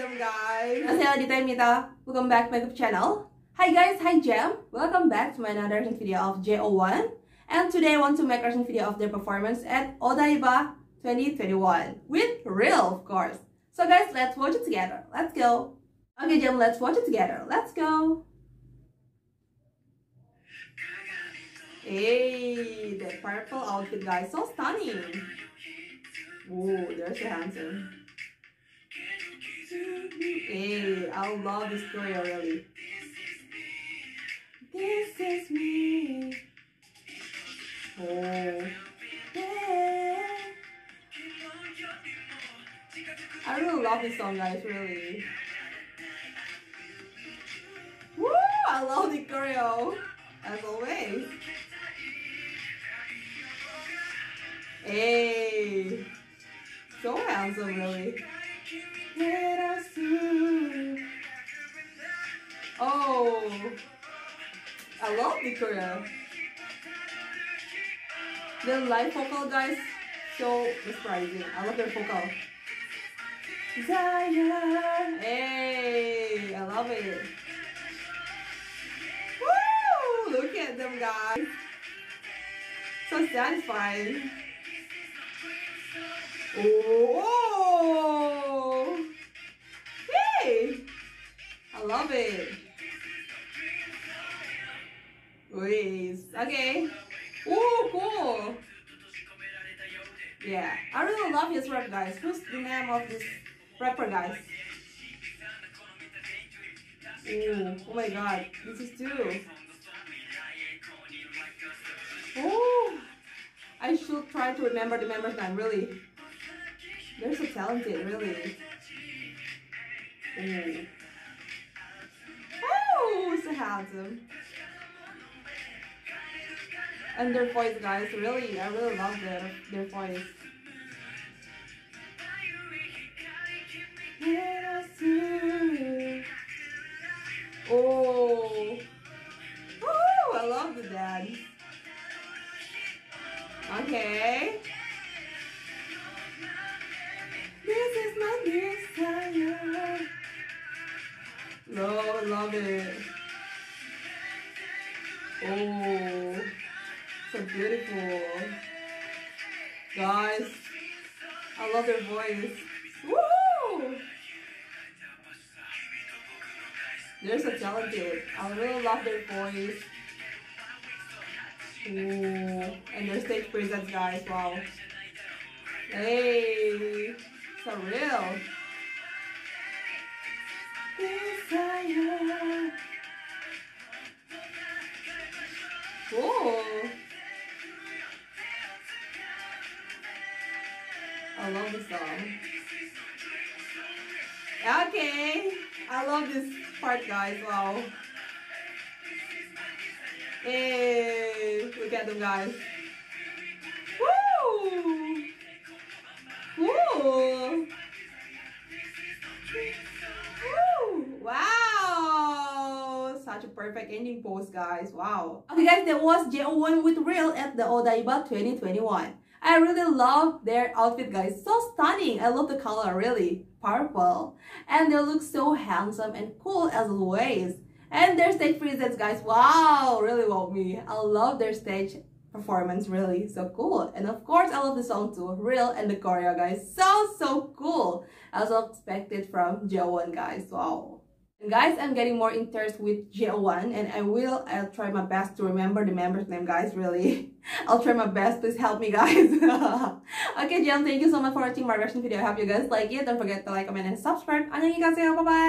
them guys. 안녕하세요, Dita입니다. Welcome back to my YouTube channel. Hi guys, hi Jam. Welcome back to my another reaction video of JO1. And today I want to make a reaction video of their performance at Odaiba 2021 with Real, of course. So guys, let's watch it together. Let's go. Okay, Jam, let's watch it together. Let's go. Hey, that purple outfit, guys, so stunning. Oh, they're so handsome. Hey, I love this choreo really. This is me. Oh, yeah. I really love this song, guys. Really. Woo! I love the choreo, as always. Hey, so handsome, really. Let us. Oh, I love the choreo. The live vocal, guys, so mesmerizing. I love their vocal. Desire, hey, I love it. Woo! Look at them, guys. So satisfying. Oh! Wait, okay. Oh, cool. Yeah, I really love his rap, guys. Who's the name of this rapper, guys? Oh, oh my god, this is too. Oh, I should try to remember the members' name, really. They're so talented, really. Oh, oh so handsome. And their voice, guys, really, I really love their, their voice. Oh, oh, I love the dance. Okay. This is my desire. I love it. Oh, so beautiful. Guys, I love their voice. Woohoo! They're so talented. I really love their voice. Ooh, and their stage presence, guys. Wow. Hey, so real. Desire. I love this song. Okay, I love this part, guys. Wow. Hey, look at them, guys. Woo! Cool. Woo! Wow! Such a perfect ending pose, guys. Wow. Okay, guys, that was JO1 with Real at the Odaiba 2021. I really love their outfit, guys. So stunning. I love the color, really. Purple. And they look so handsome and cool as always. And their stage presence, guys. Wow, really wow me. I love their stage performance, really. So cool. And of course, I love the song too. Real and the choreo, guys. So, so cool. As expected from JO1, guys. Wow And guys, I'm getting more interest with JO1 and I will, I'll try my best to remember the members' name, guys, really. I'll try my best. Please help me, guys. okay, Jam, thank you so much for watching my reaction video. I hope you guys like it. Don't forget to like, comment, and subscribe. 안녕히 가세요. Bye-bye.